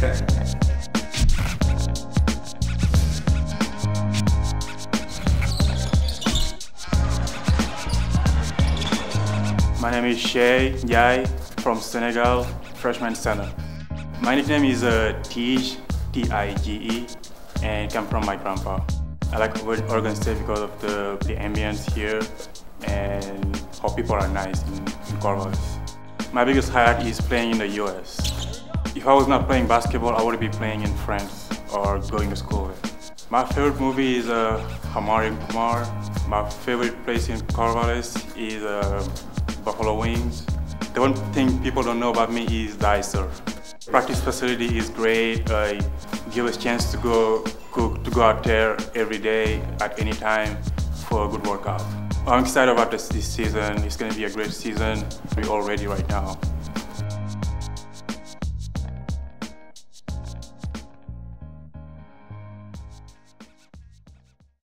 My name is Cheikh N'diaye from Senegal, freshman center. My nickname is uh, Tige, T-I-G-E, and come from my grandpa. I like Oregon State because of the, the ambience here and how people are nice in, in Corvallis. My biggest highlight is playing in the US. If I was not playing basketball, I would be playing in France or going to school. My favorite movie is uh, Hamar and Kumar. My favorite place in Corvallis is uh, Buffalo Wings. The one thing people don't know about me is the ice surf. Practice facility is great. Uh, give us a chance to go, go to go out there every day at any time for a good workout. I'm excited about this, this season. It's going to be a great season. We're all ready right now.